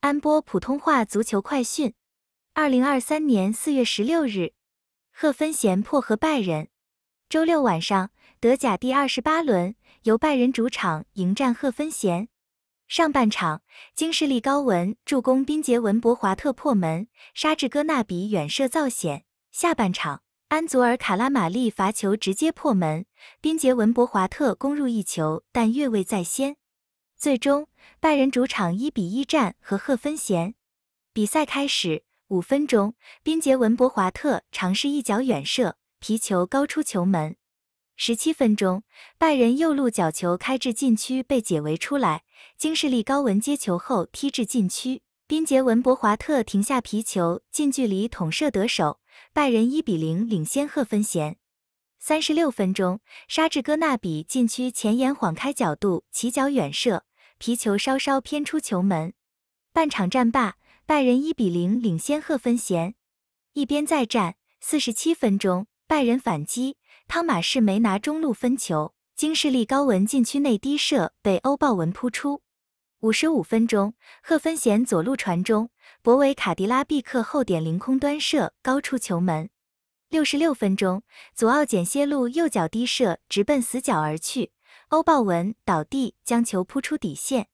安波普通话足球快讯，二零二三年四月十六日，贺芬贤破和拜仁。周六晚上，德甲第二十八轮，由拜仁主场迎战贺芬贤。上半场，京士利高文助攻宾杰文博华特破门，沙治戈纳比远射造险。下半场，安祖尔卡拉玛丽罚球直接破门，宾杰文博华特攻入一球，但越位在先。最终，拜仁主场一比一战和贺芬咸。比赛开始五分钟，宾杰文博华特尝试一脚远射，皮球高出球门。十七分钟，拜仁右路角球开至禁区被解围出来，京士利高文接球后踢至禁区，宾杰文博华特停下皮球，近距离捅射得手，拜仁一比零领先赫芬咸。三十六分钟，沙治戈纳比禁区前沿晃开角度，起脚远射。皮球稍稍偏出球门，半场战罢，拜仁一比零领先赫芬咸。一边再战，四十七分钟，拜仁反击，汤马士没拿中路分球，京士利高文禁区内低射被欧鲍文扑出。五十五分钟，赫芬咸左路传中，博维卡迪拉毕克后点凌空端射高出球门。六十六分钟，左奥简歇路右脚低射直奔死角而去。欧鲍文倒地，将球扑出底线。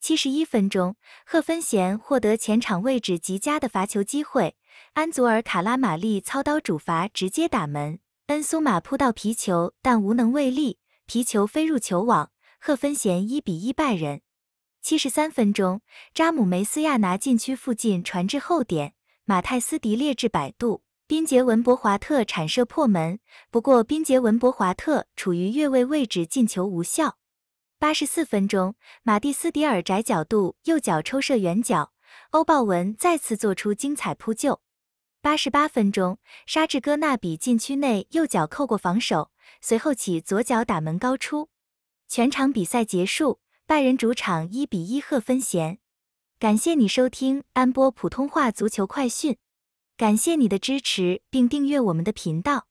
七十一分钟，赫芬贤获得前场位置极佳的罚球机会，安祖尔卡拉玛利操刀主罚，直接打门。恩苏马扑到皮球，但无能为力，皮球飞入球网。赫芬贤一比一败人。七十三分钟，扎姆梅斯亚拿禁区附近传至后点，马泰斯迪列至摆渡。宾杰文博华特铲射破门，不过宾杰文博华特处于越位位置，进球无效。八十四分钟，马蒂斯迪尔窄角度右脚抽射远角，欧鲍文再次做出精彩扑救。八十八分钟，沙治戈纳比禁区内右脚扣过防守，随后起左脚打门高出。全场比赛结束，拜仁主场一比一贺芬贤。感谢你收听安波普通话足球快讯。感谢你的支持，并订阅我们的频道。